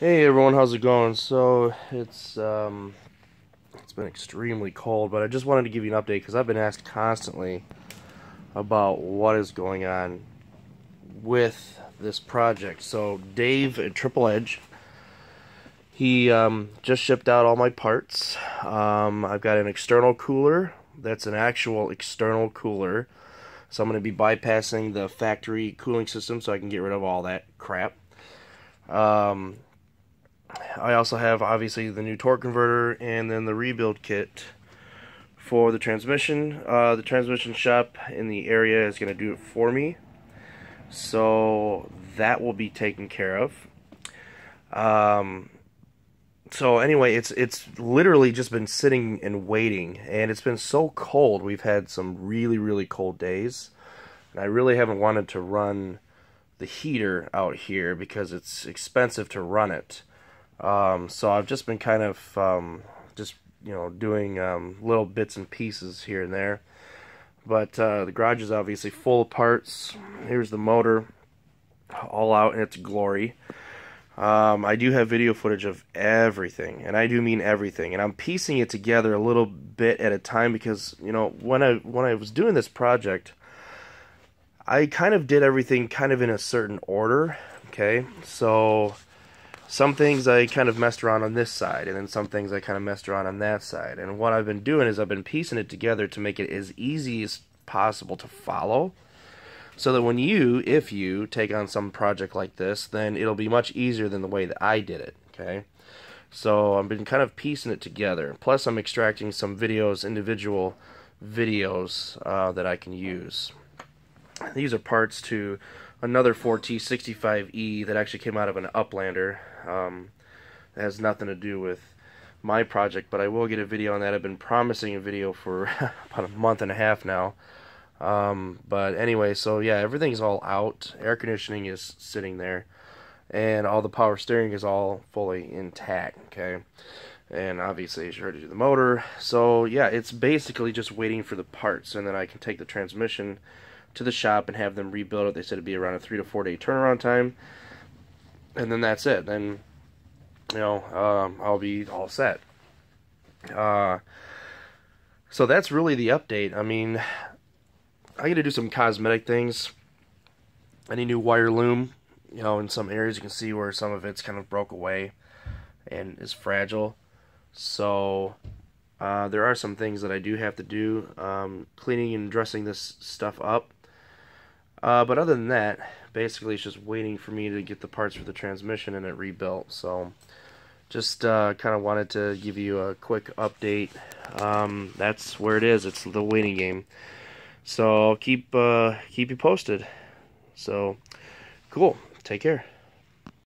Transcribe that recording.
Hey everyone, how's it going? So it's um, it's been extremely cold, but I just wanted to give you an update because I've been asked constantly about what is going on with this project. So Dave at Triple Edge, he um, just shipped out all my parts. Um, I've got an external cooler. That's an actual external cooler. So I'm going to be bypassing the factory cooling system so I can get rid of all that crap. Um, I also have obviously the new torque converter and then the rebuild kit for the transmission. Uh, the transmission shop in the area is going to do it for me. So that will be taken care of. Um, so anyway, it's it's literally just been sitting and waiting, and it's been so cold. We've had some really really cold days, and I really haven't wanted to run the heater out here because it's expensive to run it. Um, so I've just been kind of um, just you know doing um, little bits and pieces here and there. But uh, the garage is obviously full of parts. Here's the motor, all out in its glory. Um, I do have video footage of everything, and I do mean everything. And I'm piecing it together a little bit at a time because you know when I when I was doing this project, I kind of did everything kind of in a certain order. Okay, so some things I kind of messed around on this side, and then some things I kind of messed around on that side. And what I've been doing is I've been piecing it together to make it as easy as possible to follow. So that when you, if you, take on some project like this, then it'll be much easier than the way that I did it, okay? So I've been kind of piecing it together. Plus I'm extracting some videos, individual videos uh, that I can use. These are parts to another 4T65E that actually came out of an Uplander. Um, it has nothing to do with my project, but I will get a video on that. I've been promising a video for about a month and a half now. Um, but anyway, so yeah, everything's all out. Air conditioning is sitting there, and all the power steering is all fully intact. Okay, and obviously it's ready to do the motor. So yeah, it's basically just waiting for the parts, and then I can take the transmission to the shop and have them rebuild it. They said it'd be around a three to four day turnaround time and then that's it. Then, you know, um, I'll be all set. Uh, so that's really the update. I mean, I got to do some cosmetic things. Any new wire loom, you know, in some areas you can see where some of it's kind of broke away and is fragile. So uh, there are some things that I do have to do, um, cleaning and dressing this stuff up. Uh, but other than that, basically it's just waiting for me to get the parts for the transmission and it rebuilt. So just uh, kind of wanted to give you a quick update. Um, that's where it is. It's the waiting game. So I'll keep uh, keep you posted. So cool. Take care.